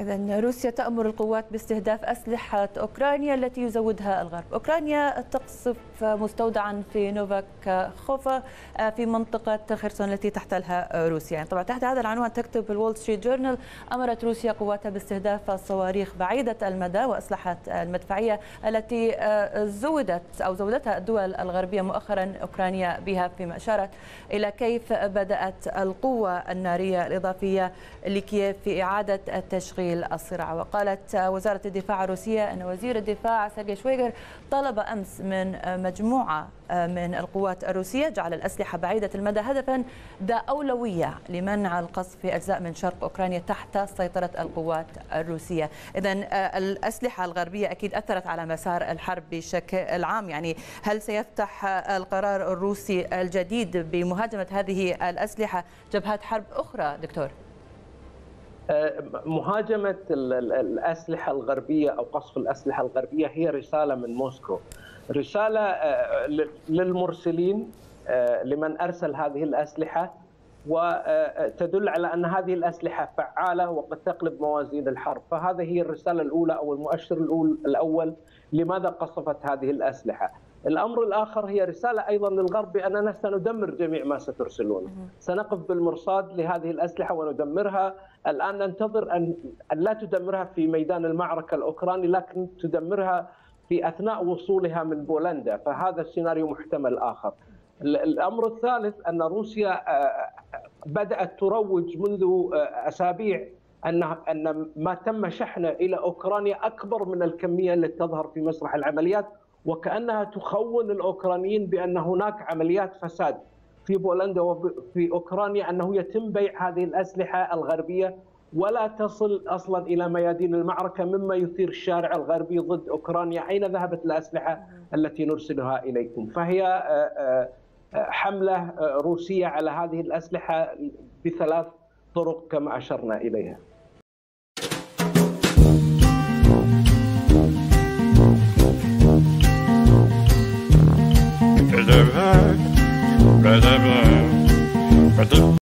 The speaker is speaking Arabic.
إذا روسيا تأمر القوات باستهداف أسلحة أوكرانيا التي يزودها الغرب. أوكرانيا تقصف مستودعا في نوفاك خوفا في منطقة خرسون التي تحتلها روسيا. يعني طبعا تحت هذا العنوان تكتب الول ستريت جورنال أمرت روسيا قواتها باستهداف الصواريخ بعيدة المدى وأسلحة المدفعية التي زودت أو زودتها الدول الغربية مؤخرا أوكرانيا بها فيما أشارت إلى كيف بدأت القوة النارية الإضافية لكييف في إعادة التشغيل. الصراع. وقالت وزارة الدفاع الروسية أن وزير الدفاع سيرجي شويغر طلب أمس من مجموعة من القوات الروسية جعل الأسلحة بعيدة المدى هدفا ذا أولوية لمنع القصف في أجزاء من شرق أوكرانيا تحت سيطرة القوات الروسية. إذا الأسلحة الغربية أكيد أثرت على مسار الحرب بشكل عام يعني هل سيفتح القرار الروسي الجديد بمهاجمة هذه الأسلحة جبهات حرب أخرى دكتور؟ مهاجمة الأسلحة الغربية أو قصف الأسلحة الغربية هي رسالة من موسكو. رسالة للمرسلين لمن أرسل هذه الأسلحة وتدل على أن هذه الأسلحة فعالة وقد تقلب موازين الحرب. فهذه هي الرسالة الأولى أو المؤشر الأول لماذا قصفت هذه الأسلحة. الأمر الآخر هي رسالة أيضا للغرب باننا سندمر جميع ما سترسلونه، سنقف بالمرصاد لهذه الأسلحة وندمرها، الآن ننتظر أن لا تدمرها في ميدان المعركة الأوكراني لكن تدمرها في أثناء وصولها من بولندا، فهذا السيناريو محتمل آخر. الأمر الثالث أن روسيا بدأت تروج منذ أسابيع أن أن ما تم شحنه إلى أوكرانيا أكبر من الكمية التي تظهر في مسرح العمليات. وكأنها تخون الأوكرانيين بأن هناك عمليات فساد في بولندا وفي أوكرانيا أنه يتم بيع هذه الأسلحة الغربية ولا تصل أصلا إلى ميادين المعركة مما يثير الشارع الغربي ضد أوكرانيا أين ذهبت الأسلحة التي نرسلها إليكم؟ فهي حملة روسية على هذه الأسلحة بثلاث طرق كما أشرنا إليها. I love you.